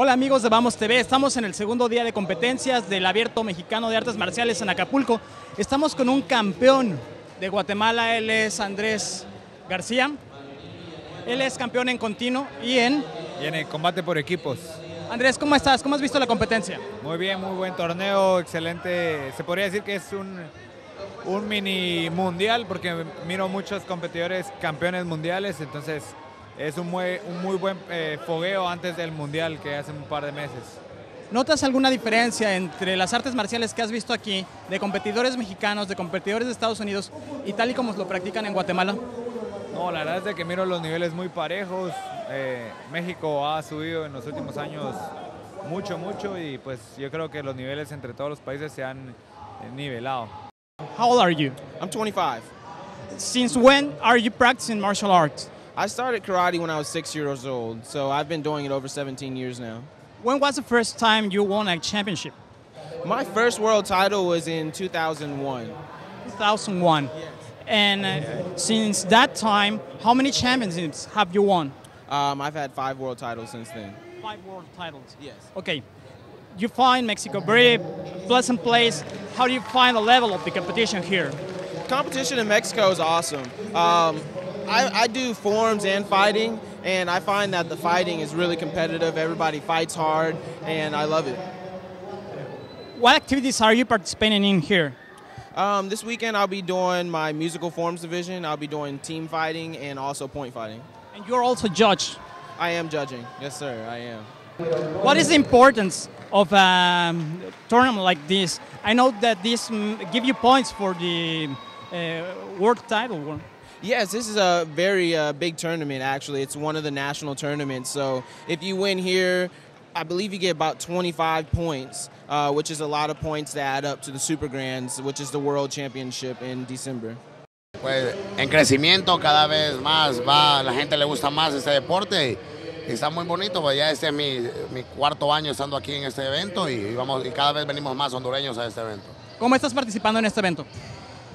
Hola amigos de Vamos TV, estamos en el segundo día de competencias del Abierto Mexicano de Artes Marciales en Acapulco. Estamos con un campeón de Guatemala, él es Andrés García. Él es campeón en continuo y en... Y en el combate por equipos. Andrés, ¿cómo estás? ¿Cómo has visto la competencia? Muy bien, muy buen torneo, excelente. Se podría decir que es un, un mini mundial porque miro muchos competidores campeones mundiales, entonces es un muy, un muy buen eh, fogueo antes del mundial que hace un par de meses. ¿Notas alguna diferencia entre las artes marciales que has visto aquí de competidores mexicanos, de competidores de Estados Unidos y tal y como lo practican en Guatemala? No, la verdad es de que miro los niveles muy parejos. Eh, México ha subido en los últimos años mucho, mucho y pues yo creo que los niveles entre todos los países se han eh, nivelado. How old are you? I'm 25. Since when are you practicing martial arts? I started karate when I was six years old, so I've been doing it over 17 years now. When was the first time you won a championship? My first world title was in 2001. 2001. Yes. And uh, since that time, how many championships have you won? Um, I've had five world titles since then. Five world titles. Yes. Okay. You find Mexico very pleasant place. How do you find the level of the competition here? Competition in Mexico is awesome. Um, I, I do forms and fighting, and I find that the fighting is really competitive. Everybody fights hard, and I love it. What activities are you participating in here? Um, this weekend, I'll be doing my musical forms division. I'll be doing team fighting and also point fighting. And you're also judge. I am judging. Yes, sir, I am. What is the importance of a um, tournament like this? I know that this give you points for the uh, world title. Yes, this is a very uh, big tournament, actually. It's one of the national tournaments. So if you win here, I believe you get about 25 points, uh, which is a lot of points to add up to the Super Grands, which is the World Championship in December. Pues en crecimiento cada vez más va, la gente le gusta más este deporte y, y está muy bonito, pues ya este es mi, mi, cuarto año estando aquí en este evento y, vamos, y cada vez venimos más hondureños a este evento. ¿Cómo estás participando en este evento?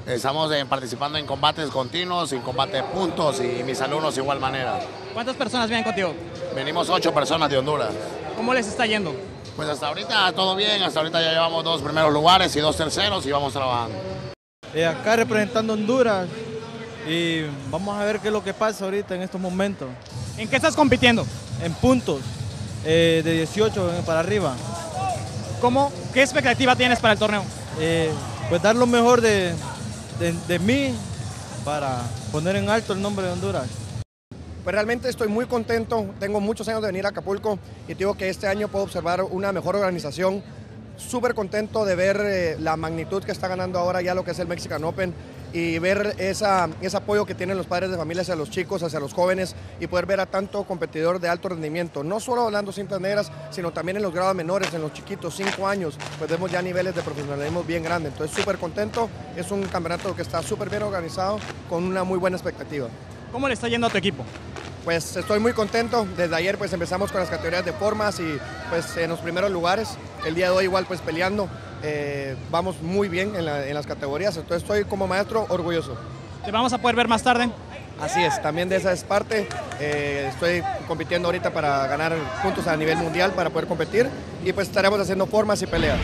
Estamos en, participando en combates continuos, en combate de puntos y mis alumnos de igual manera. ¿Cuántas personas vienen contigo? Venimos ocho personas de Honduras. ¿Cómo les está yendo? Pues hasta ahorita todo bien, hasta ahorita ya llevamos dos primeros lugares y dos terceros y vamos trabajando. Eh, acá representando Honduras y vamos a ver qué es lo que pasa ahorita en estos momentos. ¿En qué estás compitiendo? En puntos, eh, de 18 para arriba. ¿Cómo, ¿Qué expectativa tienes para el torneo? Eh, pues dar lo mejor de, de, de mí para poner en alto el nombre de Honduras. Pues realmente estoy muy contento, tengo muchos años de venir a Acapulco y digo que este año puedo observar una mejor organización. Súper contento de ver eh, la magnitud que está ganando ahora ya lo que es el Mexican Open y ver esa, ese apoyo que tienen los padres de familia hacia los chicos, hacia los jóvenes y poder ver a tanto competidor de alto rendimiento, no solo hablando cintas negras, sino también en los grados menores, en los chiquitos, 5 años, pues vemos ya niveles de profesionalismo bien grandes. Entonces súper contento, es un campeonato que está súper bien organizado con una muy buena expectativa. ¿Cómo le está yendo a tu equipo? Pues estoy muy contento. Desde ayer pues empezamos con las categorías de formas y pues en los primeros lugares. El día de hoy igual pues peleando. Eh, vamos muy bien en, la, en, las categorías. Entonces estoy como maestro orgulloso. ¿Te vamos a poder ver más tarde? Así es, también de esa es parte. Eh, estoy compitiendo ahorita para ganar puntos a nivel mundial para poder competir y pues estaremos haciendo formas y peleas.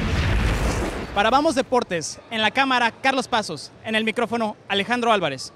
Para Vamos Deportes, en la cámara Carlos Pasos, en el micrófono Alejandro Álvarez.